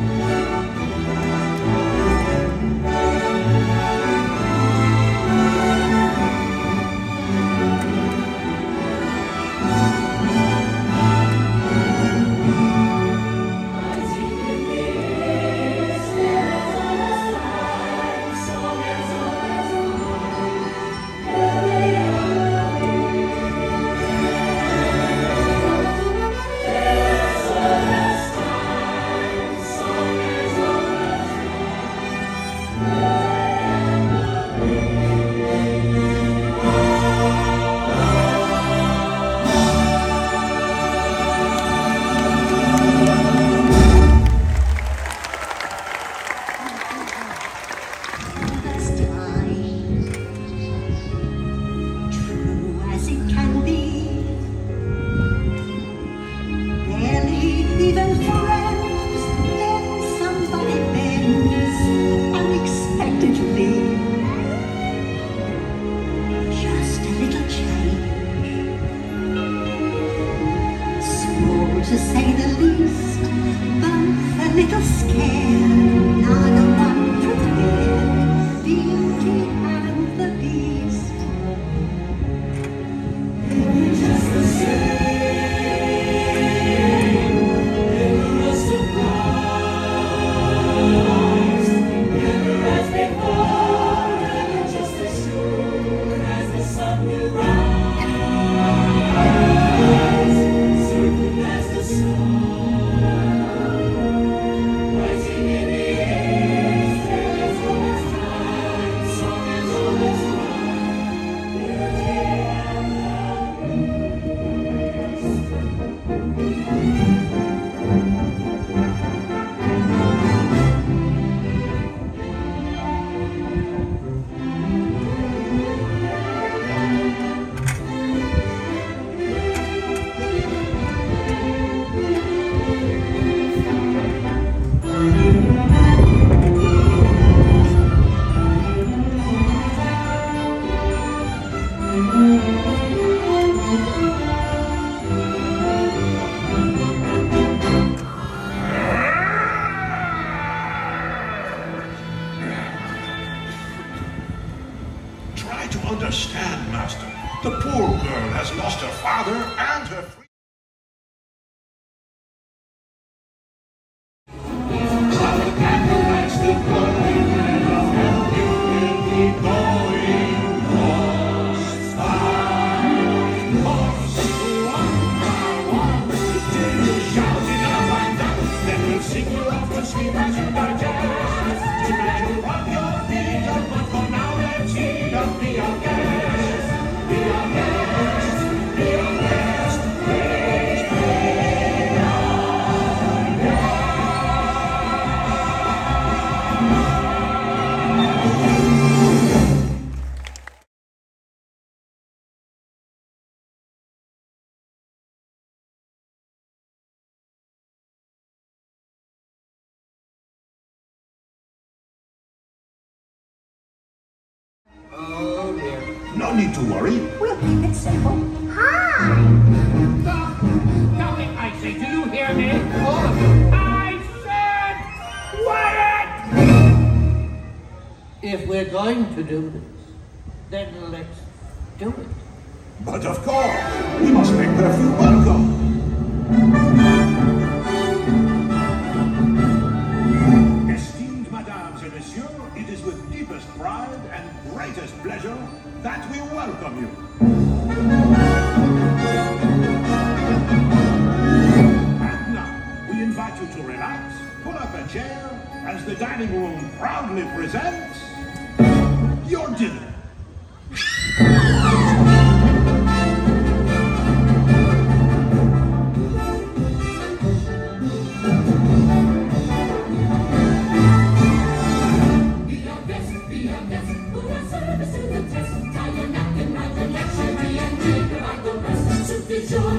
Bye. to say the least, but a little scared, not a one prepared. Beauty and the Beast. understand, Master. The poor girl has lost her father and her... Sing you off to sleep as you die. No need to worry. We'll keep it simple. Hi! Darling, I say, do you hear me? Oh, I said, quiet! If we're going to do this, then let's do it. But of course, we must make perfume welcome. And greatest pleasure that we welcome you. And now, we invite you to relax, pull up a chair, as the dining room proudly presents your dinner.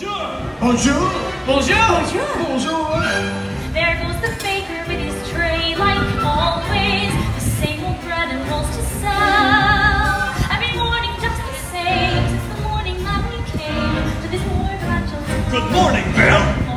Bonjour. Bonjour. Bonjour. Bonjour. Bonjour. There goes the baker with his tray, like always. The same old bread and rolls to sell. Every morning just the same. Since the morning that we came to this poor Good morning, Belle.